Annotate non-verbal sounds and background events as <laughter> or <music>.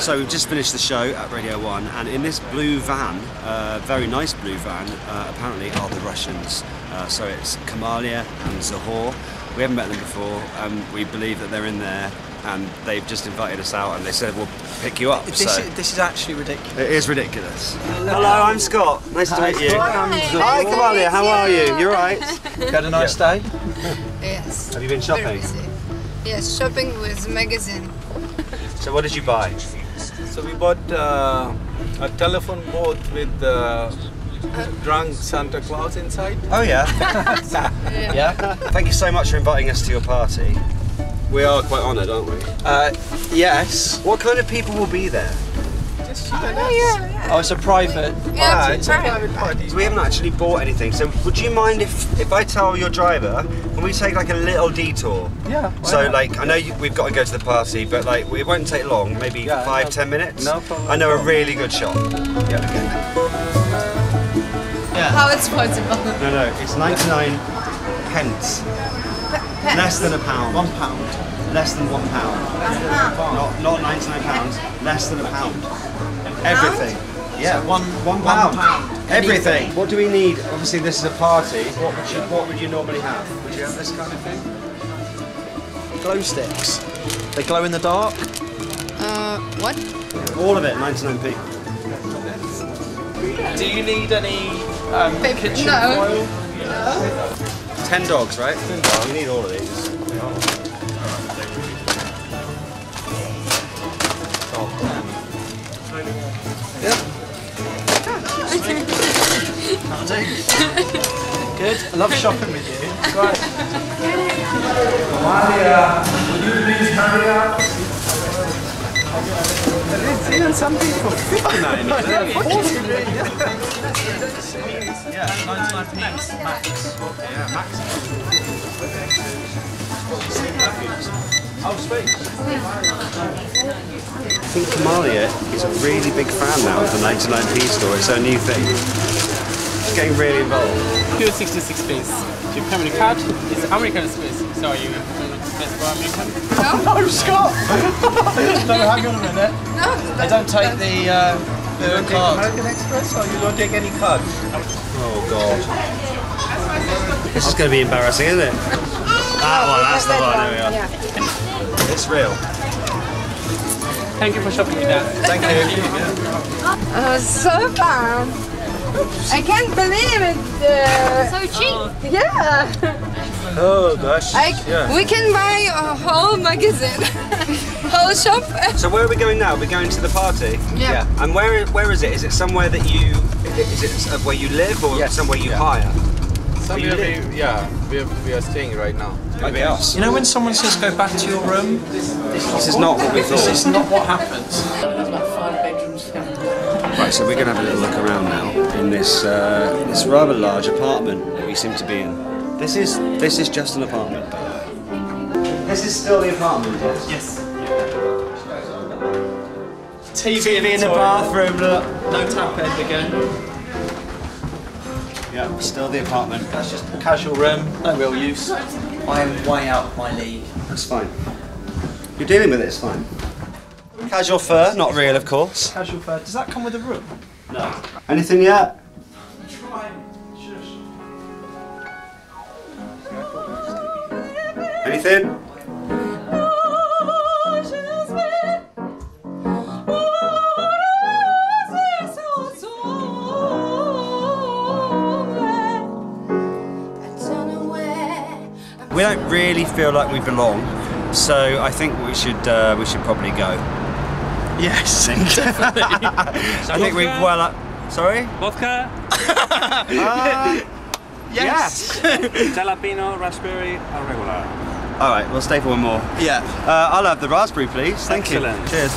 So we've just finished the show at Radio 1 and in this blue van, uh, very nice blue van, uh, apparently are the Russians. Uh, so it's Kamaliya and Zahoor. We haven't met them before and we believe that they're in there and they've just invited us out and they said we'll pick you up. This, so is, this is actually ridiculous. it is ridiculous. Hello, I'm Scott. Nice to meet you. Hi. Hi Kamaliya, how are you? You're right. <laughs> You had a nice day? Yes. Have you been Very shopping? Busy. Yes, shopping with magazine. So what did you buy? So we bought uh, a telephone booth with uh, drunk Santa Claus inside. Oh <laughs> yeah. Yeah. Thank you so much for inviting us to your party. We are quite honoured, aren't we? Uh, yes. What kind of people will be there? Just you and Oh, yeah, yeah. Oh, it's a private. Yeah, Ah, it's a private. private party. So we haven't actually bought anything. So would you mind if if I tell your driver, can we take like a little detour? Yeah. So not? like I know you, we've got to go to the party, but like it won't take long, maybe Yeah, five no- ten minutes. no problem. I know a really good shop. Yeah. Okay. How it's possible? No, no, it's 99 pence. Less than a pound. One pound. Less than one pound. Not, not 99 pounds. Less than a pound. Everything. Yeah, one- one one pound. pound. Everything. What do we need? Obviously, this is a party. What would you What would you normally have? Would you have this kind of thing? Glow sticks. They glow in the dark. Uh, what? All of it, 99p. Do you need any um, Paper- kitchen no. foil? Ten dogs, right? Ten dogs. We need all of these. <laughs> Good. I love shopping with you. Right. It's even something for 59. Yeah, 99 pence max. Yeah, max. Oh, sweet. I think Kamaliya is a really big fan now of the 99p store. It's her new thing. She's getting really involved. 266 space. Do you have any card? It's American space. So are you space for American? No, <laughs> Scott! <laughs> no, hang on a minute. No, I don't take the, uh, the don't card. American Express or you don't take any card? Oh god. This is going to be embarrassing, isn't it? That one, that's the one. There we are. It's real. Thank you for shopping with us. Thank you. Uh, so fun. I can't believe it. Uh, so cheap. Yeah. Oh gosh. I, We can buy a whole magazine, <laughs> whole shop. So where are we going now? We're going to the party. Yeah. And where where is it? Is it somewhere that you is it where you live or Yes, somewhere you yeah. hire? Somewhere we, yeah, we are, we are staying right now. Maybe us. You know when someone says go back to your room? This is not what we thought. This is not what happens. Right, so we're going to have a little look around now in this uh, this rather large apartment that we seem to be in. This is this is just an apartment, by the way. This is still the apartment, yes. Yes. TV, TV in the bathroom, look. No tap end again. Yeah, still the apartment. That's just a casual room, no real use. I am way out of my league. That's fine. You're dealing with it, it's fine. Casual fur, not real, of course. Casual fur. Does that come with a room? No. Anything yet? Anything? We don't really feel like we belong, so I think we should uh, we should probably go. Yes. <laughs> <laughs> I think we've well up. Sorry? Vodka, <laughs> Yes. jalapeno, raspberry, or regular. All right, we'll stay for one more. yeah. Uh, I'll have the raspberry, please. Thank Excellent. you. Cheers.